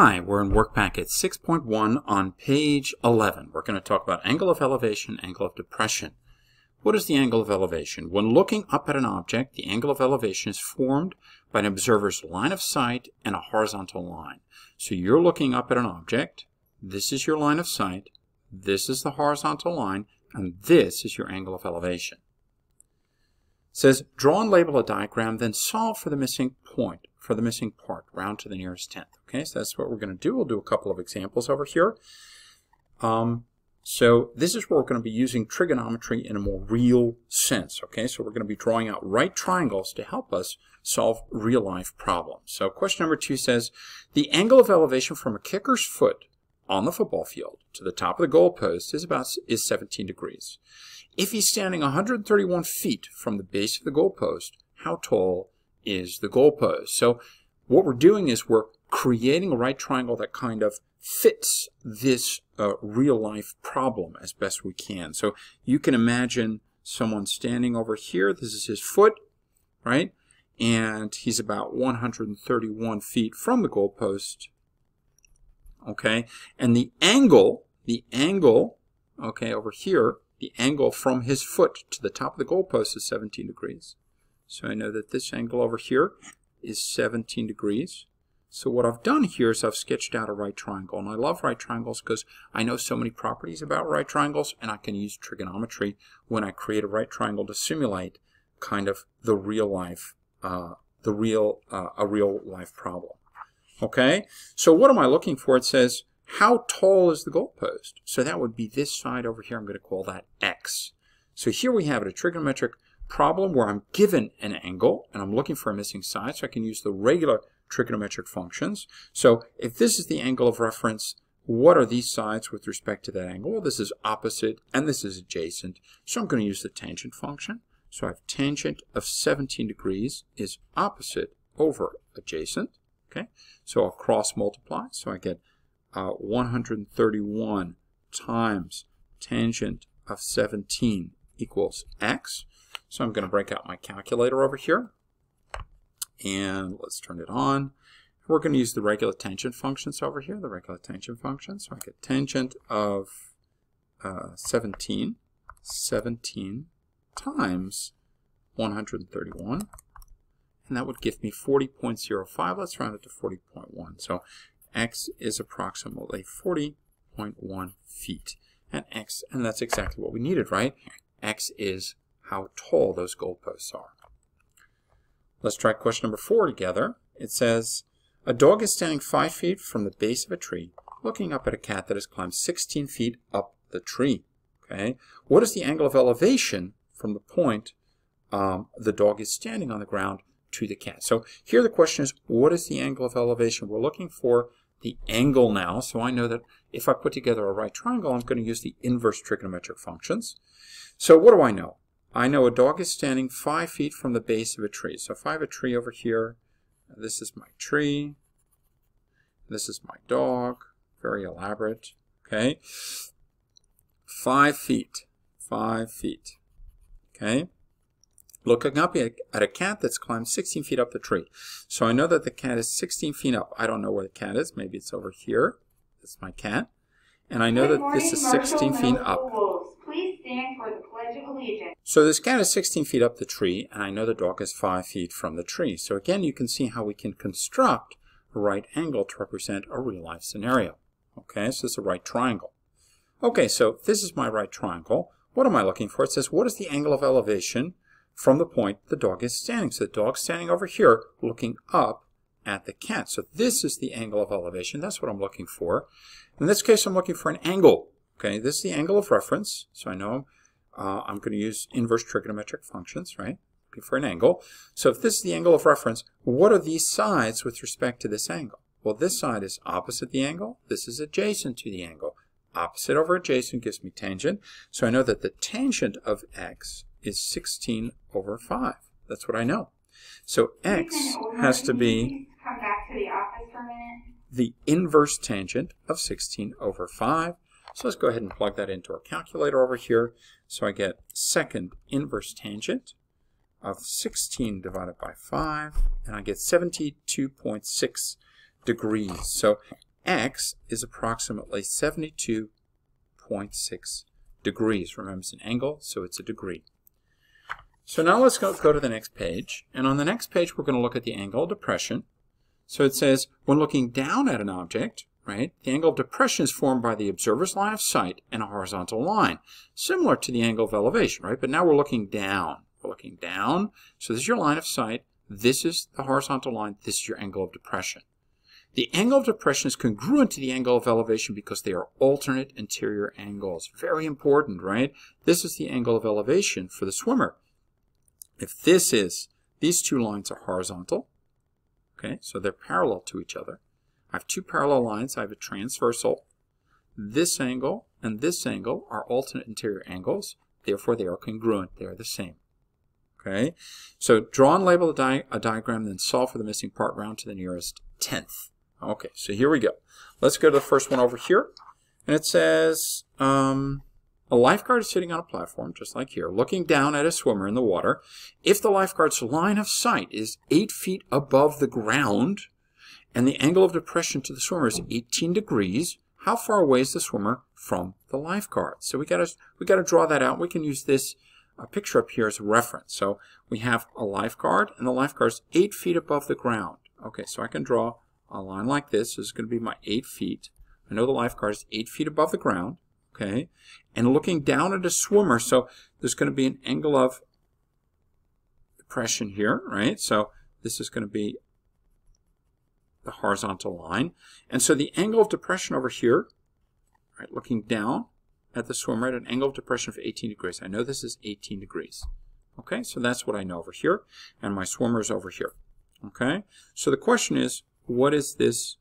Hi, we're in Work Packet 6.1 on page 11. We're going to talk about angle of elevation, angle of depression. What is the angle of elevation? When looking up at an object, the angle of elevation is formed by an observer's line of sight and a horizontal line. So you're looking up at an object, this is your line of sight, this is the horizontal line, and this is your angle of elevation. Says, draw and label a diagram, then solve for the missing point for the missing part, round to the nearest tenth. Okay, so that's what we're going to do. We'll do a couple of examples over here. Um, so this is where we're going to be using trigonometry in a more real sense. Okay, so we're going to be drawing out right triangles to help us solve real-life problems. So question number two says, the angle of elevation from a kicker's foot on the football field to the top of the goalpost is about is 17 degrees. If he's standing 131 feet from the base of the goalpost, how tall is the goalpost. So what we're doing is we're creating a right triangle that kind of fits this uh, real life problem as best we can. So you can imagine someone standing over here. This is his foot, right? And he's about 131 feet from the goalpost. Okay. And the angle, the angle, okay, over here, the angle from his foot to the top of the goalpost is 17 degrees. So I know that this angle over here is 17 degrees. So what I've done here is I've sketched out a right triangle. And I love right triangles because I know so many properties about right triangles and I can use trigonometry when I create a right triangle to simulate kind of the real life, uh, the real, uh, a real life problem. Okay, so what am I looking for? It says, how tall is the goalpost? So that would be this side over here. I'm going to call that x. So here we have it, a trigonometric problem where I'm given an angle and I'm looking for a missing side, so I can use the regular trigonometric functions. So if this is the angle of reference, what are these sides with respect to that angle? Well, this is opposite and this is adjacent, so I'm going to use the tangent function. So I have tangent of 17 degrees is opposite over adjacent. Okay, so I'll cross multiply, so I get uh, 131 times tangent of 17 equals x. So I'm going to break out my calculator over here. And let's turn it on. We're going to use the regular tangent functions over here, the regular tangent function. So I get tangent of uh, 17, 17 times 131. And that would give me 40.05. Let's round it to 40.1. So x is approximately 40.1 feet. And x, and that's exactly what we needed, right? x is how tall those goalposts are. Let's try question number four together. It says, a dog is standing five feet from the base of a tree, looking up at a cat that has climbed 16 feet up the tree. Okay, What is the angle of elevation from the point um, the dog is standing on the ground to the cat? So here the question is, what is the angle of elevation? We're looking for the angle now, so I know that if I put together a right triangle, I'm going to use the inverse trigonometric functions. So what do I know? I know a dog is standing five feet from the base of a tree. So if I have a tree over here, this is my tree, this is my dog, very elaborate, okay? Five feet, five feet, okay? Looking up at a cat that's climbed 16 feet up the tree. So I know that the cat is 16 feet up. I don't know where the cat is. Maybe it's over here. That's my cat. And I know that this is 16 feet up. Please stand for the Pledge of Allegiance. So this cat is 16 feet up the tree, and I know the dog is 5 feet from the tree. So again, you can see how we can construct a right angle to represent a real-life scenario. Okay, so it's a right triangle. Okay, so this is my right triangle. What am I looking for? It says, what is the angle of elevation from the point the dog is standing? So the dog's standing over here looking up at the cat. So this is the angle of elevation. That's what I'm looking for. In this case, I'm looking for an angle. Okay, this is the angle of reference. So I know uh, I'm going to use inverse trigonometric functions, right? For an angle. So if this is the angle of reference, what are these sides with respect to this angle? Well, this side is opposite the angle. This is adjacent to the angle. Opposite over adjacent gives me tangent. So I know that the tangent of x is 16 over 5. That's what I know. So x has to be the inverse tangent of 16 over 5. So let's go ahead and plug that into our calculator over here. So I get second inverse tangent of 16 divided by 5, and I get 72.6 degrees. So x is approximately 72.6 degrees. Remember, it's an angle, so it's a degree. So now let's go, go to the next page. And on the next page, we're going to look at the angle of depression. So it says, when looking down at an object, right, the angle of depression is formed by the observer's line of sight and a horizontal line, similar to the angle of elevation, right? But now we're looking down. We're looking down. So this is your line of sight. This is the horizontal line. This is your angle of depression. The angle of depression is congruent to the angle of elevation because they are alternate interior angles. Very important, right? This is the angle of elevation for the swimmer. If this is, these two lines are horizontal, okay, so they're parallel to each other. I have two parallel lines. I have a transversal. This angle and this angle are alternate interior angles. Therefore, they are congruent. They are the same. Okay, so draw and label a, di a diagram, then solve for the missing part round to the nearest tenth. Okay, so here we go. Let's go to the first one over here. And it says, um, a lifeguard is sitting on a platform, just like here, looking down at a swimmer in the water. If the lifeguard's line of sight is 8 feet above the ground, and the angle of depression to the swimmer is 18 degrees, how far away is the swimmer from the lifeguard? So we got to we got to draw that out. We can use this uh, picture up here as a reference. So we have a lifeguard, and the lifeguard is 8 feet above the ground. Okay, so I can draw a line like this. This is going to be my 8 feet. I know the lifeguard is 8 feet above the ground. Okay, and looking down at a swimmer, so there's going to be an angle of depression here, right? So this is going to be the horizontal line. And so the angle of depression over here, right, looking down at the swimmer at an angle of depression of 18 degrees. I know this is 18 degrees. Okay, so that's what I know over here. And my swimmer is over here. Okay, so the question is, what is this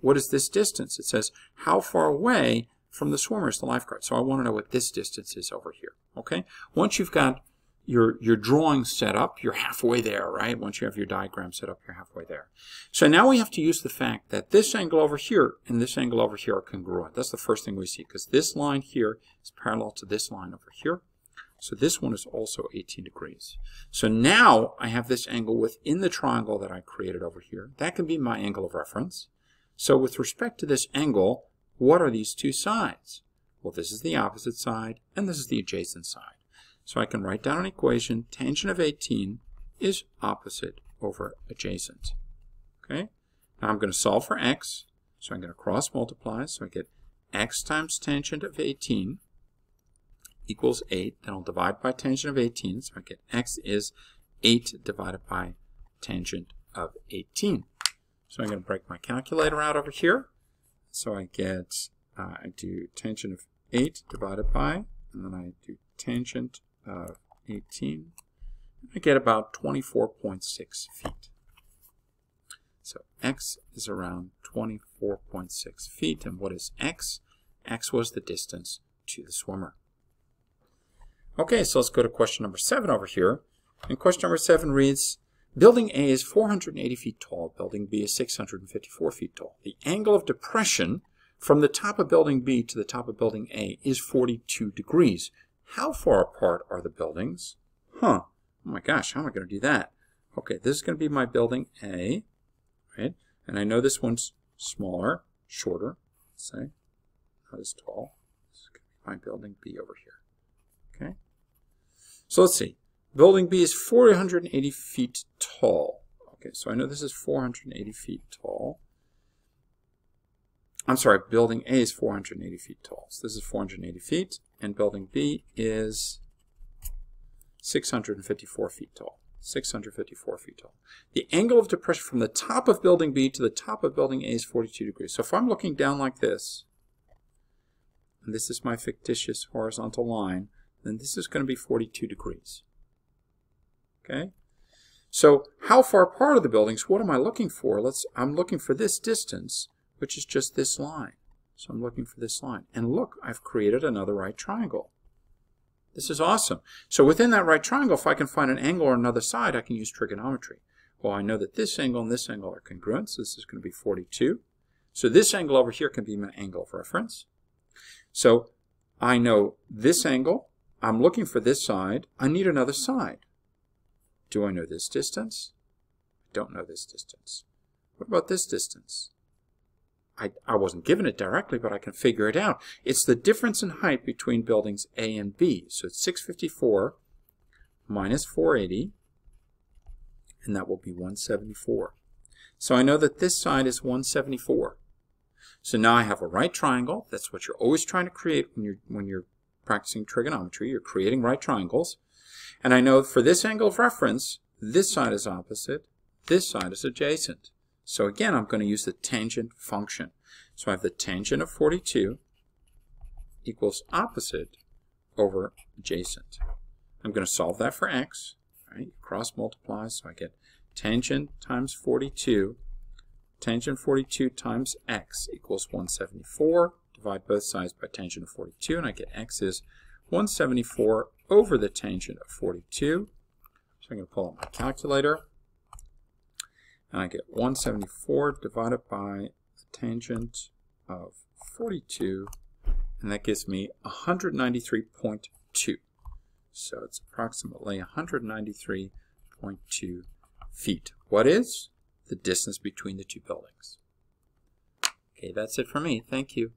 what is this distance? It says, how far away from the swimmer is the lifeguard? So I want to know what this distance is over here. Okay. Once you've got your, your drawing set up, you're halfway there, right? Once you have your diagram set up, you're halfway there. So now we have to use the fact that this angle over here and this angle over here are congruent. That's the first thing we see because this line here is parallel to this line over here. So this one is also 18 degrees. So now I have this angle within the triangle that I created over here. That can be my angle of reference. So with respect to this angle, what are these two sides? Well, this is the opposite side, and this is the adjacent side. So I can write down an equation, tangent of 18 is opposite over adjacent. Okay? Now I'm going to solve for x, so I'm going to cross multiply, so I get x times tangent of 18 equals 8. Then I'll divide by tangent of 18. So I get x is 8 divided by tangent of 18. So I'm going to break my calculator out over here. So I get, uh, I do tangent of 8 divided by, and then I do tangent of 18. I get about 24.6 feet. So x is around 24.6 feet. And what is x? x was the distance to the swimmer. Okay, so let's go to question number seven over here. And question number seven reads, Building A is 480 feet tall. Building B is 654 feet tall. The angle of depression from the top of building B to the top of building A is 42 degrees. How far apart are the buildings? Huh. Oh my gosh, how am I going to do that? Okay, this is going to be my building A, right? And I know this one's smaller, shorter, let's say, not as tall. This is going to be my building B over here. Okay? So let's see. Building B is 480 feet tall. Okay, so I know this is 480 feet tall. I'm sorry, building A is 480 feet tall. So this is 480 feet, and building B is 654 feet tall. 654 feet tall. The angle of depression from the top of building B to the top of building A is 42 degrees. So if I'm looking down like this, and this is my fictitious horizontal line, then this is going to be 42 degrees. Okay? So how far apart are the buildings? What am I looking for? Let's. I'm looking for this distance, which is just this line. So I'm looking for this line. And look, I've created another right triangle. This is awesome. So within that right triangle, if I can find an angle on another side, I can use trigonometry. Well, I know that this angle and this angle are congruent, so this is going to be 42. So this angle over here can be my angle of reference. So I know this angle I'm looking for this side. I need another side. Do I know this distance? I don't know this distance. What about this distance? I, I wasn't given it directly, but I can figure it out. It's the difference in height between buildings A and B. So it's 654 minus 480, and that will be 174. So I know that this side is 174. So now I have a right triangle. That's what you're always trying to create when you're, when you're practicing trigonometry. You're creating right triangles. And I know for this angle of reference, this side is opposite, this side is adjacent. So again, I'm going to use the tangent function. So I have the tangent of 42 equals opposite over adjacent. I'm going to solve that for x. Right? Cross multiply, so I get tangent times 42. Tangent 42 times x equals 174. Divide both sides by tangent of 42, and I get x is 174 over the tangent of 42. So I'm going to pull out my calculator. And I get 174 divided by the tangent of 42. And that gives me 193.2. So it's approximately 193.2 feet. What is the distance between the two buildings? Okay, that's it for me. Thank you.